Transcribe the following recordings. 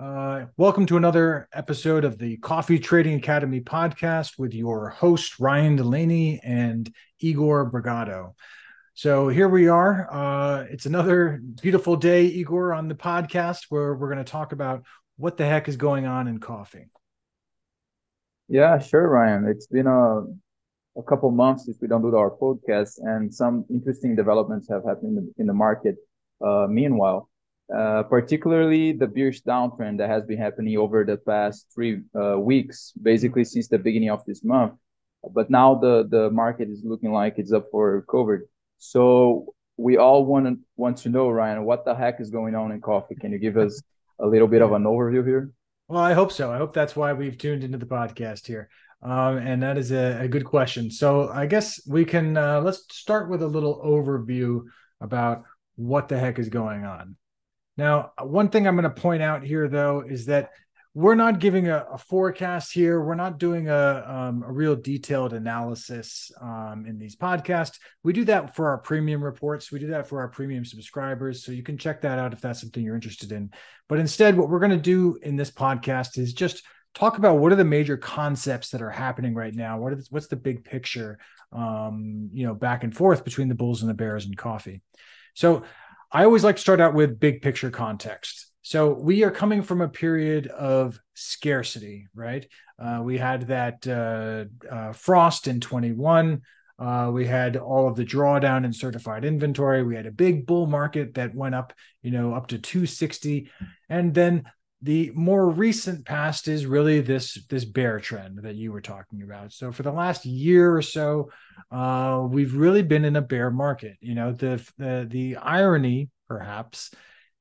Uh, welcome to another episode of the Coffee Trading Academy podcast with your host, Ryan Delaney and Igor Brigado. So here we are. Uh, it's another beautiful day, Igor, on the podcast where we're going to talk about what the heck is going on in coffee. Yeah, sure, Ryan. It's been a a couple months since we don't do our podcast, and some interesting developments have happened in the, in the market. Uh, meanwhile, uh, particularly the bearish downtrend that has been happening over the past three uh, weeks, basically since the beginning of this month. But now the the market is looking like it's up for recovery. So we all want to want to know, Ryan, what the heck is going on in coffee? Can you give us a little bit of an overview here? Well, I hope so. I hope that's why we've tuned into the podcast here. Um, and that is a, a, good question. So I guess we can uh, let's start with a little overview about what the heck is going on. Now, one thing I'm going to point out here, though, is that we're not giving a, a forecast here. We're not doing a, um, a real detailed analysis um, in these podcasts. We do that for our premium reports. We do that for our premium subscribers. So you can check that out if that's something you're interested in. But instead, what we're going to do in this podcast is just talk about what are the major concepts that are happening right now. What is what's the big picture, um, you know, back and forth between the bulls and the bears and coffee. So I always like to start out with big picture context. So we are coming from a period of scarcity, right? Uh, we had that uh, uh, frost in 21. Uh, we had all of the drawdown in certified inventory. We had a big bull market that went up, you know, up to 260, and then the more recent past is really this this bear trend that you were talking about. So for the last year or so uh, we've really been in a bear market. You know the the, the irony perhaps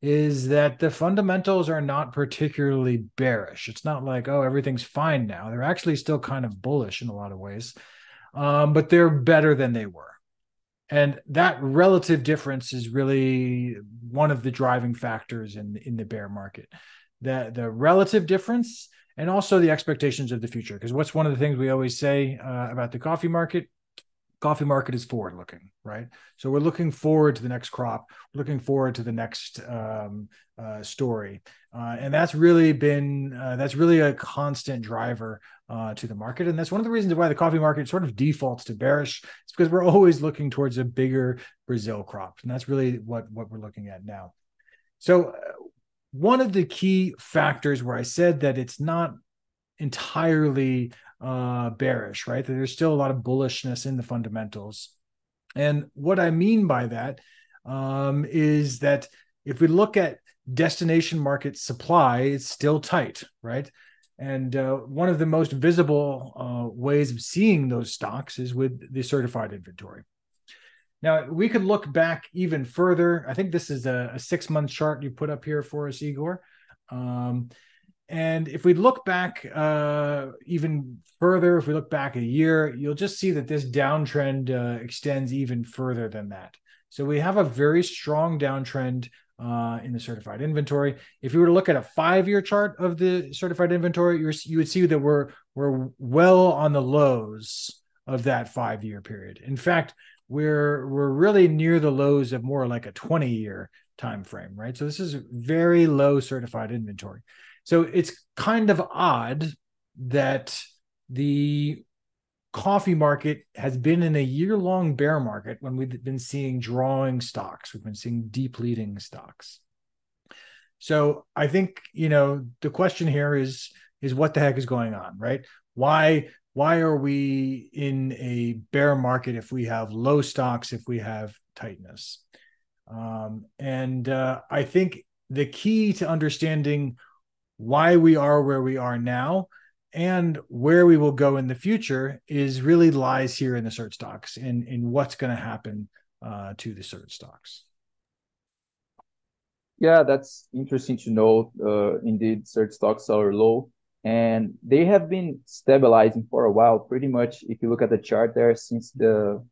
is that the fundamentals are not particularly bearish. It's not like oh everything's fine now. They're actually still kind of bullish in a lot of ways um, but they're better than they were. And that relative difference is really one of the driving factors in in the bear market the the relative difference and also the expectations of the future. Because what's one of the things we always say uh, about the coffee market? Coffee market is forward looking, right? So we're looking forward to the next crop, we're looking forward to the next um, uh, story, uh, and that's really been uh, that's really a constant driver uh, to the market, and that's one of the reasons why the coffee market sort of defaults to bearish. It's because we're always looking towards a bigger Brazil crop, and that's really what what we're looking at now. So uh, one of the key factors where I said that it's not entirely uh, bearish, right? That there's still a lot of bullishness in the fundamentals. And what I mean by that um, is that if we look at destination market supply, it's still tight, right? And uh, one of the most visible uh, ways of seeing those stocks is with the certified inventory. Now we could look back even further. I think this is a, a six month chart you put up here for us, Igor. Um, and if we look back uh, even further, if we look back a year, you'll just see that this downtrend uh, extends even further than that. So we have a very strong downtrend uh, in the certified inventory. If you were to look at a five-year chart of the certified inventory, you would see that we're we're well on the lows of that five-year period. In fact, we're we're really near the lows of more like a 20 year time frame right? So this is very low certified inventory. So it's kind of odd that the coffee market has been in a year long bear market when we've been seeing drawing stocks we've been seeing depleting stocks. So i think you know the question here is is what the heck is going on right? Why why are we in a bear market if we have low stocks, if we have tightness? Um, and uh, I think the key to understanding why we are where we are now and where we will go in the future is really lies here in the cert stocks and in what's going to happen uh, to the cert stocks. Yeah, that's interesting to know. Uh, indeed, cert stocks are low and they have been stabilizing for a while pretty much if you look at the chart there since the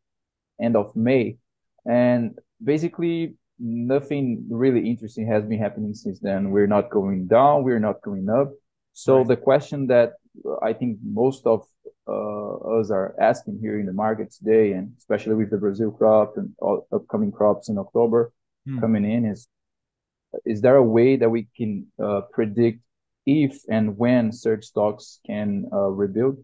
end of may and basically nothing really interesting has been happening since then we're not going down we're not going up so right. the question that i think most of uh, us are asking here in the market today and especially with the brazil crop and all upcoming crops in october hmm. coming in is is there a way that we can uh, predict if and when cert stocks can uh, rebuild?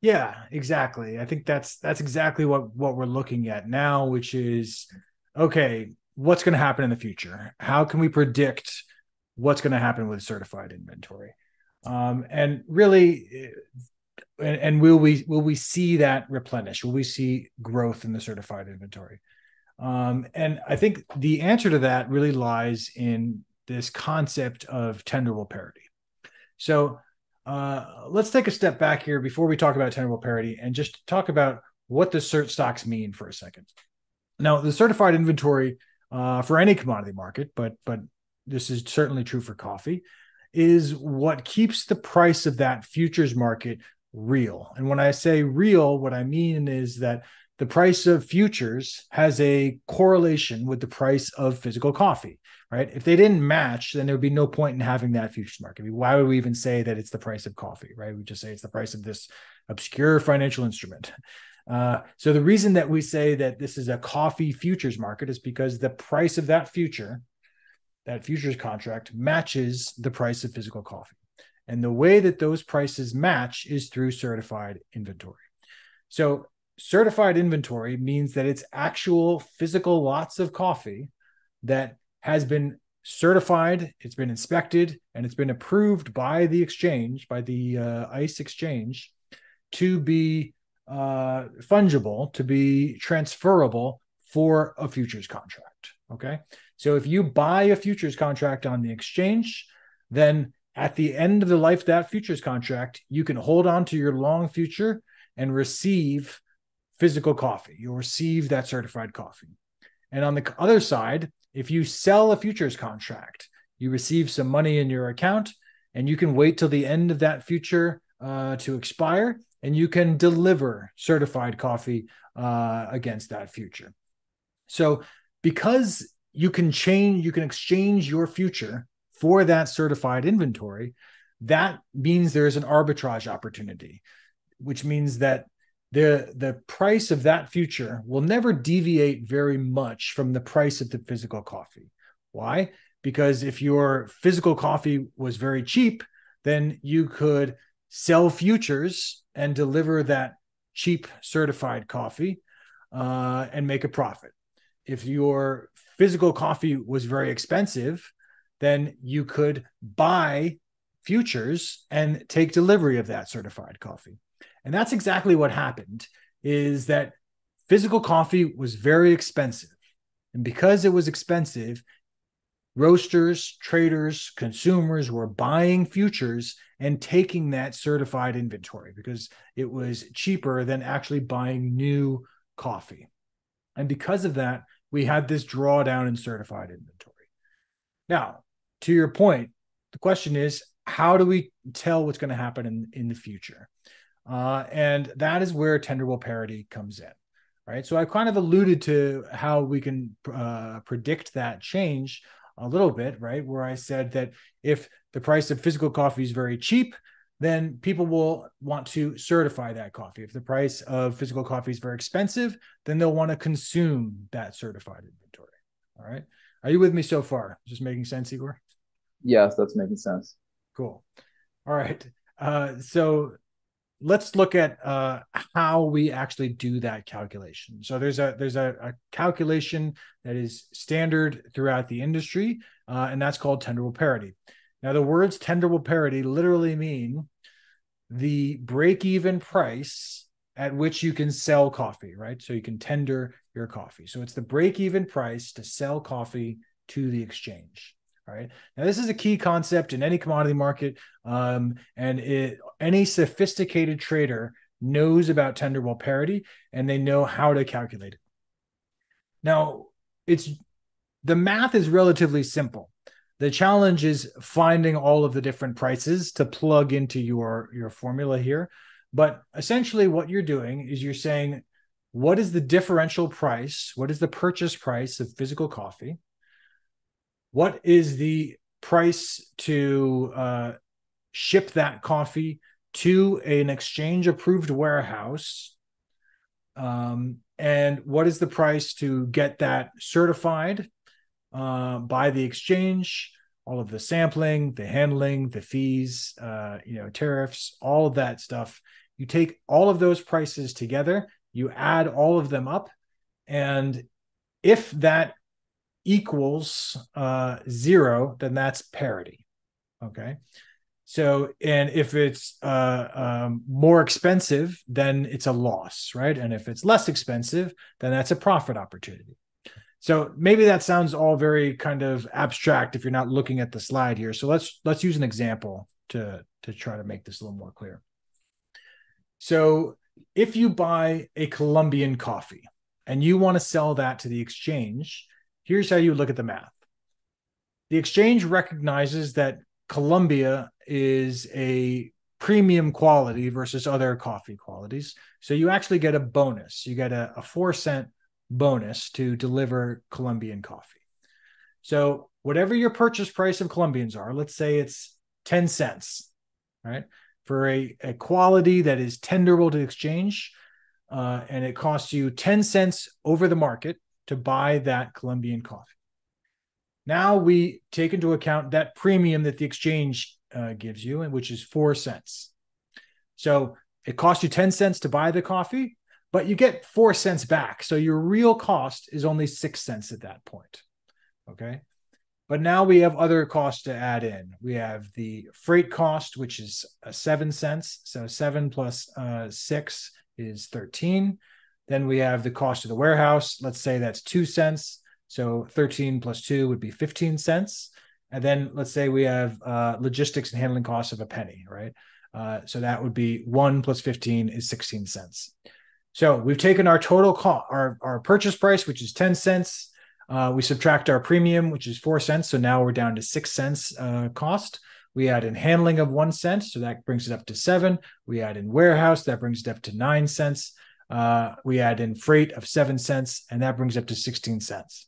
Yeah, exactly. I think that's that's exactly what what we're looking at now, which is okay, what's going to happen in the future? How can we predict what's going to happen with certified inventory? Um, and really, and, and will we will we see that replenish? Will we see growth in the certified inventory? Um, and I think the answer to that really lies in this concept of tenderable parity. So uh, let's take a step back here before we talk about tenderable parity and just talk about what the cert stocks mean for a second. Now, the certified inventory uh, for any commodity market, but but this is certainly true for coffee, is what keeps the price of that futures market real. And when I say real, what I mean is that the price of futures has a correlation with the price of physical coffee, right? If they didn't match, then there would be no point in having that futures market. I mean, why would we even say that it's the price of coffee, right? We just say it's the price of this obscure financial instrument. Uh, so the reason that we say that this is a coffee futures market is because the price of that future, that futures contract, matches the price of physical coffee. And the way that those prices match is through certified inventory. So certified inventory means that it's actual physical lots of coffee that has been certified, it's been inspected, and it's been approved by the exchange, by the uh, ICE exchange, to be uh, fungible, to be transferable for a futures contract. Okay. So if you buy a futures contract on the exchange, then at the end of the life of that futures contract, you can hold on to your long future and receive physical coffee. You'll receive that certified coffee. And on the other side, if you sell a futures contract, you receive some money in your account and you can wait till the end of that future uh, to expire and you can deliver certified coffee uh, against that future. So, because you can change, you can exchange your future for that certified inventory, that means there's an arbitrage opportunity, which means that the the price of that future will never deviate very much from the price of the physical coffee. Why? Because if your physical coffee was very cheap, then you could sell futures and deliver that cheap certified coffee uh, and make a profit. If your physical coffee was very expensive, then you could buy futures and take delivery of that certified coffee. And that's exactly what happened is that physical coffee was very expensive. And because it was expensive, roasters, traders, consumers were buying futures and taking that certified inventory because it was cheaper than actually buying new coffee. And because of that, we had this drawdown in certified inventory. Now, to your point, the question is how do we tell what's going to happen in, in the future? Uh, and that is where tenderable parity comes in, right? So I kind of alluded to how we can uh, predict that change a little bit, right? Where I said that if the price of physical coffee is very cheap, then people will want to certify that coffee. If the price of physical coffee is very expensive, then they'll want to consume that certified inventory. All right. Are you with me so far? Just making sense, Igor? Yes, that's making sense. Cool. All right. Uh, so let's look at uh, how we actually do that calculation. So there's a there's a, a calculation that is standard throughout the industry, uh, and that's called tenderable parity. Now the words tenderable parity literally mean the break-even price at which you can sell coffee, right? So you can tender your coffee. So it's the break-even price to sell coffee to the exchange. Right now, this is a key concept in any commodity market, um, and it, any sophisticated trader knows about tenderable parity and they know how to calculate it. Now, it's the math is relatively simple. The challenge is finding all of the different prices to plug into your your formula here. But essentially, what you're doing is you're saying, what is the differential price? What is the purchase price of physical coffee? What is the price to uh, ship that coffee to an exchange approved warehouse um, and what is the price to get that certified uh, by the exchange all of the sampling, the handling, the fees, uh, you know, tariffs, all of that stuff. You take all of those prices together, you add all of them up, and if that equals uh, zero, then that's parity. Okay. So, and if it's uh, um, more expensive, then it's a loss, right? And if it's less expensive, then that's a profit opportunity. So maybe that sounds all very kind of abstract if you're not looking at the slide here. So let's let's use an example to to try to make this a little more clear. So if you buy a Colombian coffee and you want to sell that to the exchange, here's how you look at the math. The exchange recognizes that Colombia is a premium quality versus other coffee qualities. So you actually get a bonus. You get a, a four cent bonus to deliver Colombian coffee. So whatever your purchase price of Colombians are, let's say it's 10 cents, right? For a, a quality that is tenderable to exchange, uh, and it costs you 10 cents over the market to buy that Colombian coffee. Now we take into account that premium that the exchange uh, gives you, and which is four cents. So it costs you 10 cents to buy the coffee but you get four cents back. So your real cost is only six cents at that point. Okay. But now we have other costs to add in. We have the freight cost, which is uh, seven cents. So seven plus uh, six is 13. Then we have the cost of the warehouse. Let's say that's two cents. So 13 plus two would be 15 cents. And then let's say we have uh, logistics and handling costs of a penny, right? Uh, so that would be one plus 15 is 16 cents. So we've taken our total cost, our, our purchase price, which is 10 cents. Uh, we subtract our premium, which is four cents. So now we're down to six cents uh, cost. We add in handling of one cent. So that brings it up to seven. We add in warehouse. That brings it up to nine cents. Uh, we add in freight of seven cents, and that brings up to 16 cents.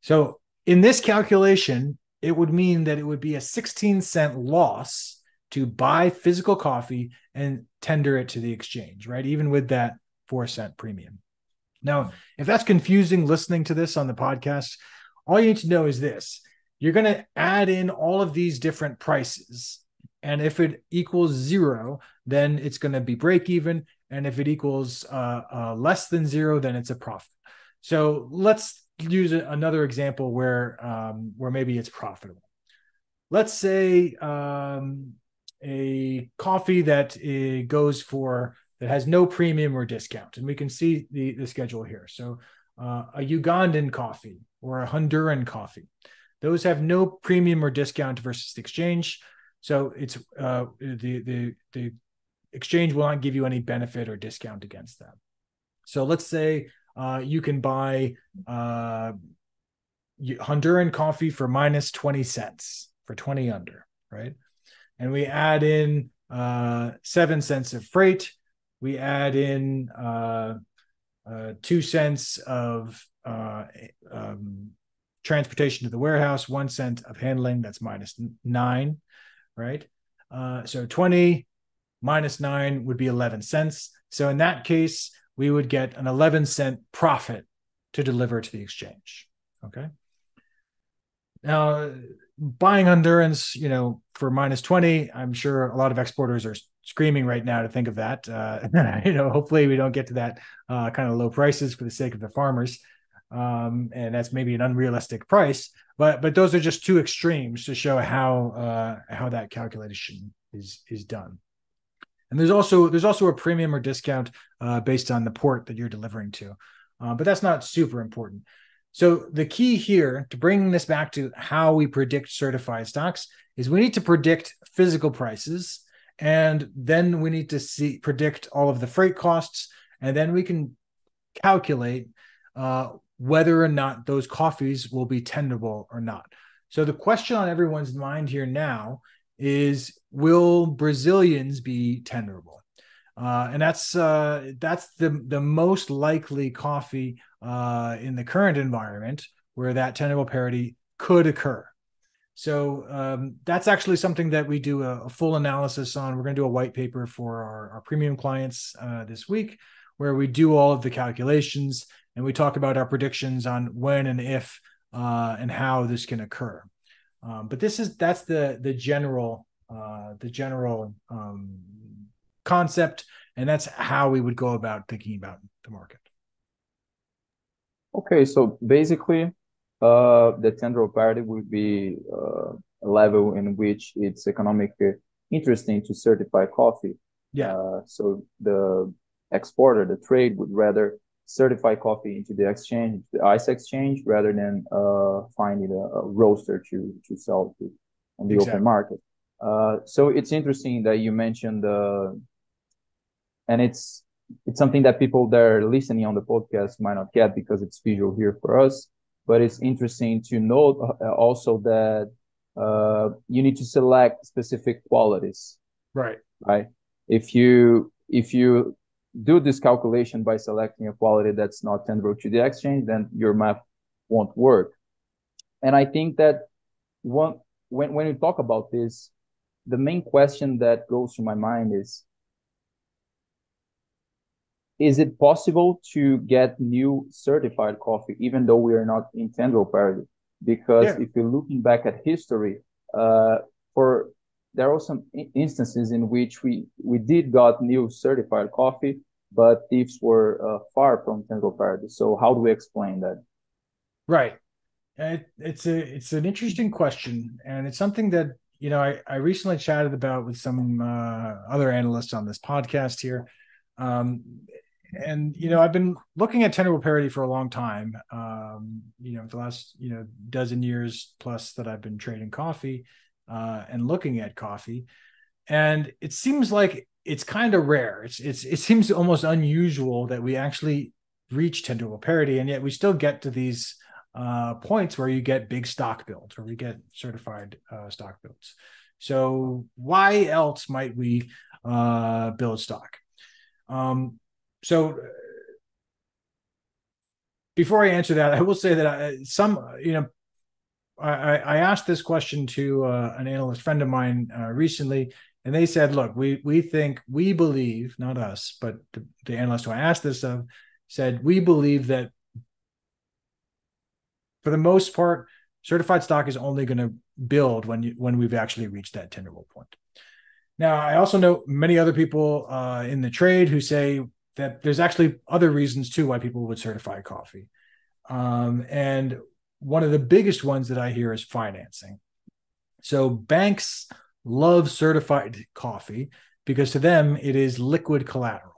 So in this calculation, it would mean that it would be a 16 cent loss to buy physical coffee and tender it to the exchange, right? Even with that four cent premium. Now, if that's confusing listening to this on the podcast, all you need to know is this you're going to add in all of these different prices. And if it equals zero, then it's going to be break even. And if it equals uh, uh, less than zero, then it's a profit. So let's use another example where um, where maybe it's profitable. Let's say um, a coffee that uh, goes for that has no premium or discount. And we can see the, the schedule here. So uh, a Ugandan coffee or a Honduran coffee, those have no premium or discount versus the exchange. So it's uh, the, the, the exchange will not give you any benefit or discount against that. So let's say uh, you can buy uh, Honduran coffee for minus 20 cents for 20 under, right? And we add in uh, seven cents of freight we add in uh, uh, two cents of uh, um, transportation to the warehouse, one cent of handling. That's minus nine, right? So 20 minus nine would be 11 cents. So in that case, we would get an 11 cent profit to deliver to the exchange. Okay. Now, buying Hondurans, you know, for minus 20, I'm sure a lot of exporters are screaming right now to think of that. Uh, you know, hopefully we don't get to that uh, kind of low prices for the sake of the farmers, um, and that's maybe an unrealistic price. But but those are just two extremes to show how uh, how that calculation is is done. And there's also there's also a premium or discount uh, based on the port that you're delivering to, uh, but that's not super important. So the key here to bringing this back to how we predict certified stocks is we need to predict physical prices. And then we need to see predict all of the freight costs. And then we can calculate uh, whether or not those coffees will be tenderable or not. So the question on everyone's mind here now is will brazilians be tenderable uh, and that's uh, that's the the most likely coffee uh, in the current environment where that tenderable parity could occur. So um, that's actually something that we do a, a full analysis on. We're going to do a white paper for our, our premium clients uh, this week, where we do all of the calculations and we talk about our predictions on when and if uh, and how this can occur. Um, but this is that's the the general uh, the general um, concept, and that's how we would go about thinking about the market. Okay, so basically, uh, the tender parity would be uh, a level in which it's economically interesting to certify coffee. Yeah. Uh, so the exporter, the trade, would rather certify coffee into the exchange, the ICE exchange, rather than uh, finding a, a, roaster to to sell to on the exactly. open market. Uh, so it's interesting that you mentioned the, uh, and it's it's something that people that are listening on the podcast might not get because it's visual here for us. But it's interesting to note uh, also that uh, you need to select specific qualities. Right. Right. If you if you do this calculation by selecting a quality that's not tenderable to the exchange, then your map won't work. And I think that one when when you talk about this, the main question that goes to my mind is is it possible to get new certified coffee even though we are not in tenderable parity? Because yeah. if you're looking back at history, uh, for there are some instances in which we we did got new certified coffee, but thieves were uh, far from tenderable parity. So how do we explain that? Right. It, it's a it's an interesting question, and it's something that you know I, I recently chatted about with some uh, other analysts on this podcast here. Um, and you know i've been looking at tenable parity for a long time um, you know the last you know dozen years plus that i've been trading coffee uh, and looking at coffee and it seems like it's kind of rare. It's it's it seems almost unusual that we actually reach tenderable parity and yet we still get to these uh, points where you get big stock builds or we get certified uh, stock builds. So why else might we uh, build stock? Um, so before I answer that, I will say that I, some, you know, I, I asked this question to uh, an analyst friend of mine uh, recently, and they said, "Look, we we think we believe, not us, but the, the analyst who I asked this of said we believe that for the most part, certified stock is only going to build when you when we've actually reached that tenderable point." Now, I also know many other people uh, in the trade who say that there's actually other reasons too why people would certify coffee. Um, and one of the biggest ones that I hear is financing. So banks love certified coffee because to them it is liquid collateral.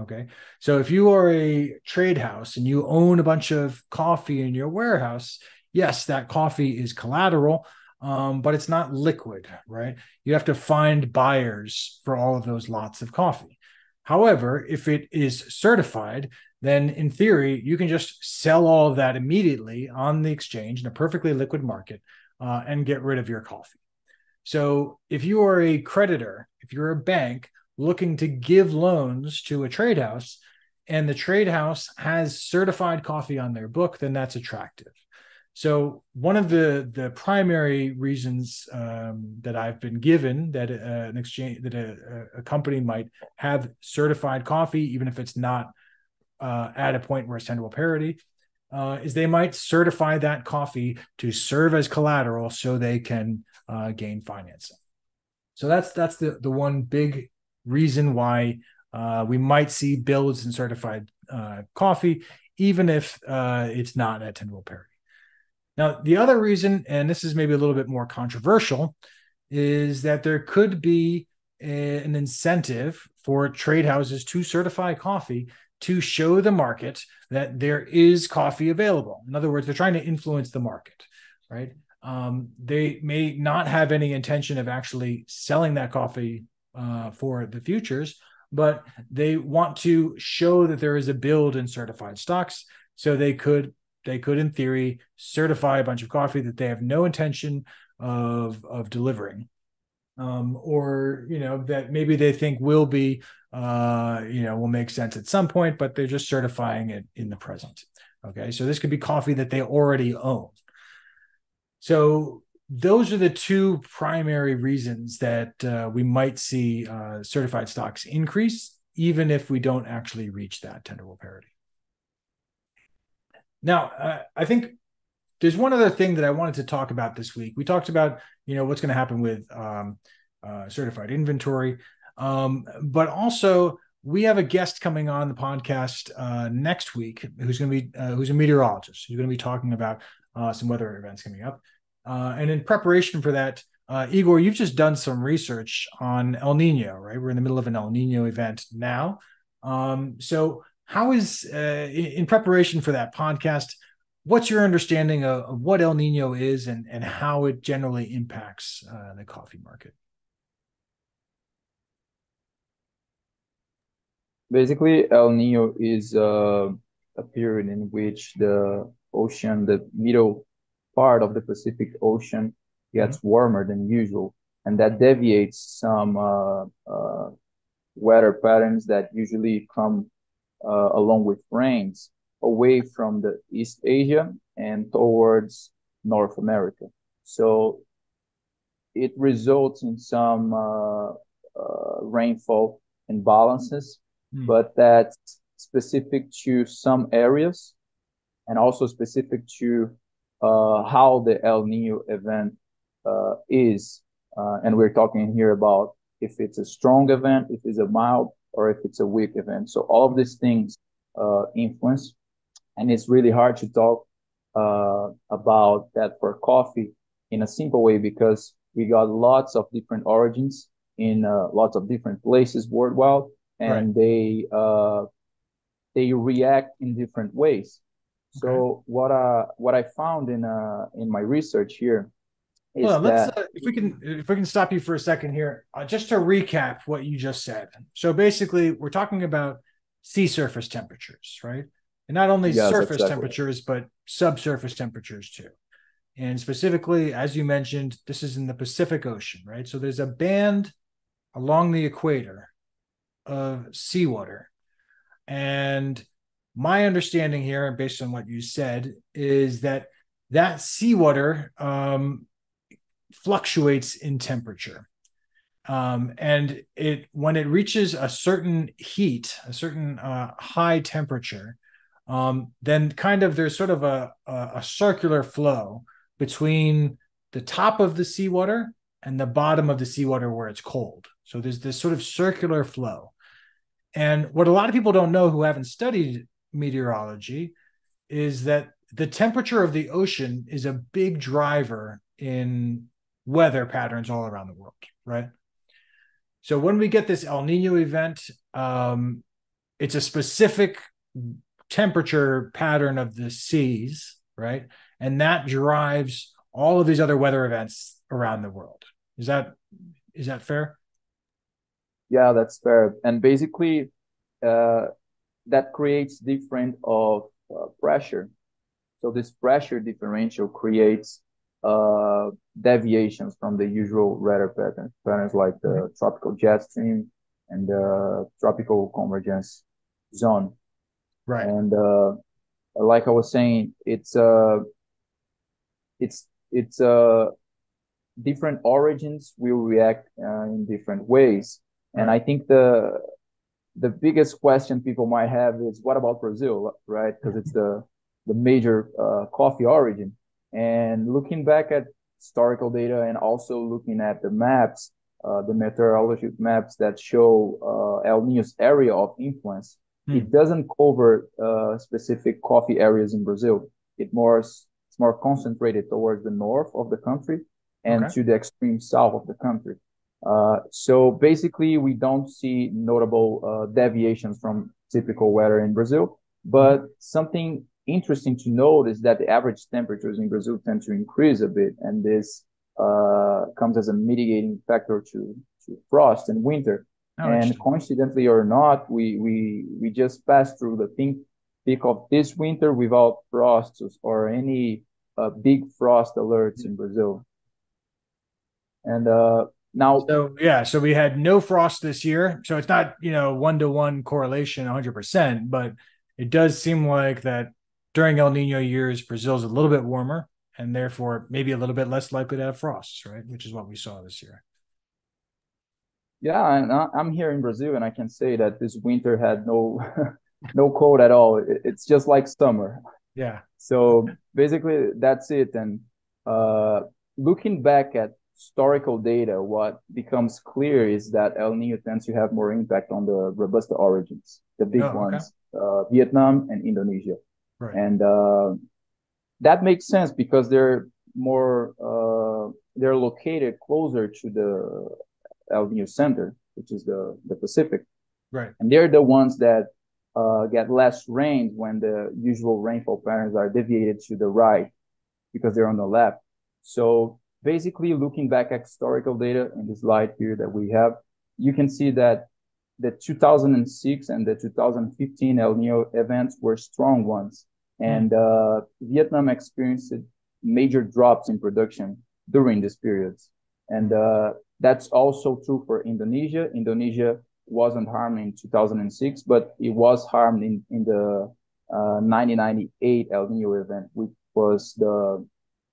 Okay. So if you are a trade house and you own a bunch of coffee in your warehouse, yes, that coffee is collateral, um, but it's not liquid, right? You have to find buyers for all of those lots of coffee. However, if it is certified, then in theory, you can just sell all of that immediately on the exchange in a perfectly liquid market uh, and get rid of your coffee. So if you are a creditor, if you're a bank looking to give loans to a trade house, and the trade house has certified coffee on their book, then that's attractive. So one of the the primary reasons um, that I've been given that uh, an exchange that a, a, company might have certified coffee, even if it's not uh, at a point where it's tenderable parity, uh, is they might certify that coffee to serve as collateral so they can uh, gain financing. So that's that's the the one big reason why uh, we might see builds in certified uh, coffee, even if it's not at tenderable parity. Now, the other reason, and this is maybe a little bit more controversial, is that there could be a, an incentive for trade houses to certify coffee to show the market that there is coffee available. In other words, they're trying to influence the market, right? Um, they may not have any intention of actually selling that coffee uh, for the futures, but they want to show that there is a build in certified stocks so they could they could, in theory, certify a bunch of coffee that they have no intention of of delivering, um, or you know that maybe they think will be, uh, you know, will make sense at some point, but they're just certifying it in the present. Okay, so this could be coffee that they already own. So those are the two primary reasons that uh, we might see uh, certified stocks increase, even if we don't actually reach that tenderable parity. Now, uh, I think there's one other thing that I wanted to talk about this week. We talked about, you know, what's going to happen with um, uh, certified inventory, um, but also we have a guest coming on the podcast uh, next week who's going to be uh, who's a meteorologist. Who's going to be talking about uh, some weather events coming up. Uh, and in preparation for that, uh, Igor, you've just done some research on El Nino, right? We're in the middle of an El Nino event now. Um, so, how is in preparation for that podcast? What's your understanding of, of, what El Nino is and and how it generally impacts the coffee market? basically El Nino is uh, a period in which the ocean, the middle part of the Pacific Ocean, gets mm-hmm. warmer than usual, and that deviates some uh, uh, weather patterns that usually come uh, along with rains away from the East Asia and towards North America. So it results in some uh, uh, rainfall imbalances mm. but that's specific to some areas and also specific to uh, how the El Nino event uh, is. Uh, and we're talking here about if it's a strong event, if it's a mild, or if it's a weak event. So all of these things uh, influence, and it's really hard to talk uh, about that for coffee in a simple way because we got lots of different origins in uh, lots of different places worldwide and right. they uh, they react in different ways. Okay. So what uh what I found in uh in my research here is well, let's that, uh, if we can if we can stop you for a second here uh, just to recap what you just said. So basically, we're talking about sea surface temperatures, right? And not only yes, surface exactly. temperatures, but subsurface temperatures too. And specifically, as you mentioned, this is in the Pacific Ocean, right? So there's a band along the equator of seawater. And my understanding here, based on what you said, is that that seawater um, fluctuates in temperature. Um, and it when it reaches a certain heat, a certain uh, high temperature, um, then kind of there's sort of a, a, a circular flow between the top of the seawater and the bottom of the seawater where it's cold. So there's this sort of circular flow. And what a lot of people don't know who haven't studied meteorology is that the temperature of the ocean is a big driver in weather patterns all around the world, right? So when we get this El Nino event, um, it's a specific temperature pattern of the seas, right? And that drives all of these other weather events around the world. Is that is that fair? Yeah, that's fair. And basically, uh, that creates different of uh, pressure. So this pressure differential creates uh, deviations from the usual weather patterns, patterns like the mm-hmm. tropical jet stream and the tropical convergence zone. Right. And uh, like I was saying, it's uh, it's it's uh, different origins will react uh, in different ways. And I think the the biggest question people might have is what about Brazil, right? Because it's the the major uh, coffee origin. And looking back at historical data and also looking at the maps, uh, the meteorology maps that show uh, El Nino's area of influence, hmm. it doesn't cover uh, specific coffee areas in Brazil. It more it's more concentrated towards the north of the country and okay. to the extreme south of the country. Uh, so basically, we don't see notable uh, deviations from typical weather in Brazil. But something interesting to note is that the average temperatures in Brazil tend to increase a bit, and this uh, comes as a mitigating factor to, to frost and winter. Oh, and coincidentally or not, we we we just passed through the peak peak of this winter without frosts or any uh, big frost alerts in Brazil. And uh, now, so yeah, so we had no frost this year. So it's not, you know, one to one correlation 100%, but it does seem like that during El Nino years, Brazil's a little bit warmer and therefore maybe a little bit less likely to have frosts, right? Which is what we saw this year. Yeah, and I'm here in Brazil, and I can say that this winter had no no cold at all. It's just like summer. Yeah. So basically, that's it. And uh, looking back at historical data, what becomes clear is that El Nino tends to have more impact on the Robusta origins, the big oh, ones, okay. uh, Vietnam and Indonesia. Right. And uh, that makes sense because they're more, uh, they're located closer to the El Nino center, which is the, the Pacific. Right. And they're the ones that uh, get less rain when the usual rainfall patterns are deviated to the right because they're on the left. So basically looking back at historical data in this slide here that we have, you can see that the 2006 and the 2015 El Nino events were strong ones. And uh, Vietnam experienced major drops in production during these periods. And uh, that's also true for Indonesia. Indonesia wasn't harmed in 2006, but it was harmed in, in the uh, 1998 El Nino event, which was the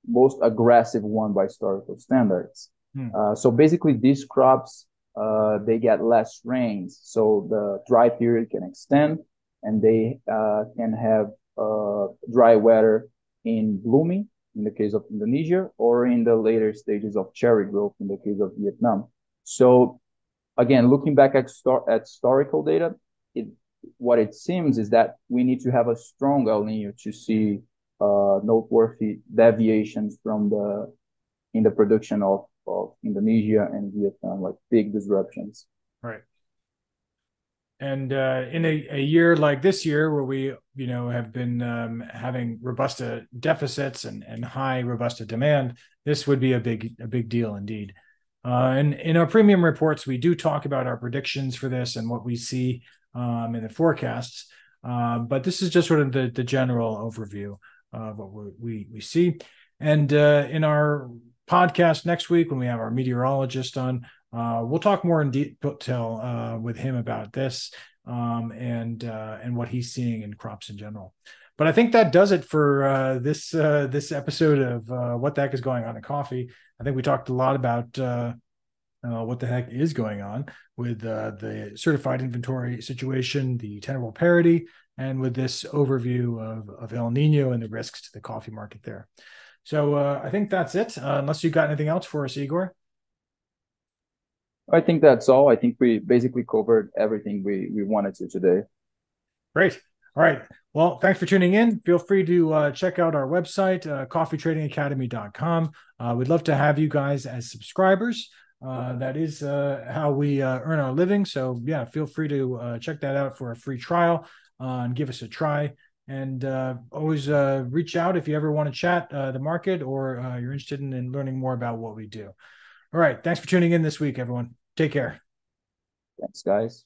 most aggressive one by historical standards. Hmm. Uh, so basically, these crops uh, they get less rains, so the dry period can extend, and they uh, can have uh, dry weather in blooming in the case of Indonesia, or in the later stages of cherry growth in the case of Vietnam. So again, looking back at, at historical data, it, what it seems is that we need to have a strong El Nino to see uh, noteworthy deviations from the in the production of, of Indonesia and Vietnam, like big disruptions. Right. And uh, in a, a year like this year, where we you know have been um, having robusta deficits and, and high robusta demand, this would be a big a big deal indeed. Uh, and in our premium reports, we do talk about our predictions for this and what we see um, in the forecasts. Uh, but this is just sort of the, the general overview of what we, we see. And uh, in our podcast next week, when we have our meteorologist on, uh, we'll talk more in detail uh, with him about this um, and uh, and what he's seeing in crops in general. But I think that does it for uh, this uh, this episode of what the heck is going on in coffee. I think we talked a lot about what the heck is going on with the certified inventory situation, the tenor parity, and with this overview of, of El Nino and the risks to the coffee market there. So uh, I think that's it. Uh, unless you've got anything else for us, Igor. I think that's all. I think we basically covered everything we we wanted to today. Great. All right. Well, thanks for tuning in. Feel free to uh, check out our website, uh, coffeetradingacademy.com. Uh, we'd love to have you guys as subscribers. Uh, that is uh, how we uh, earn our living. So, yeah, feel free to uh, check that out for a free trial and give us a try. And always reach out if you ever want to chat the market or you're interested in, in learning more about what we do. All right. Thanks for tuning in this week, everyone. Take care. Thanks, guys.